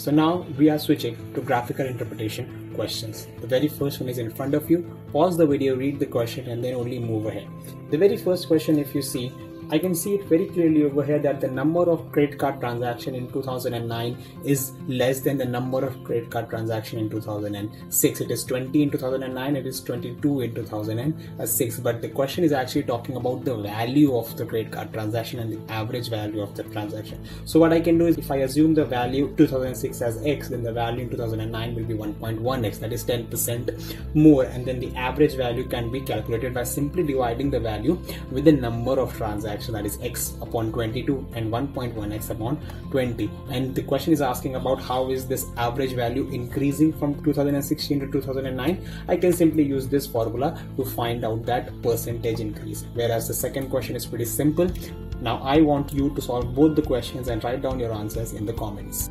So now we are switching to graphical interpretation questions. The very first one is in front of you. Pause the video, read the question and then only move ahead. The very first question if you see I can see it very clearly over here that the number of credit card transaction in 2009 is less than the number of credit card transaction in 2006. It is 20 in 2009, it is 22 in 2006. But the question is actually talking about the value of the credit card transaction and the average value of the transaction. So what I can do is if I assume the value 2006 as X, then the value in 2009 will be 1.1X, that is 10% more. And then the average value can be calculated by simply dividing the value with the number of transactions so that is x upon 22 and 1.1x upon 20 and the question is asking about how is this average value increasing from 2016 to 2009 i can simply use this formula to find out that percentage increase. Whereas the second question is pretty simple. Now i want you to solve both the questions and write down your answers in the comments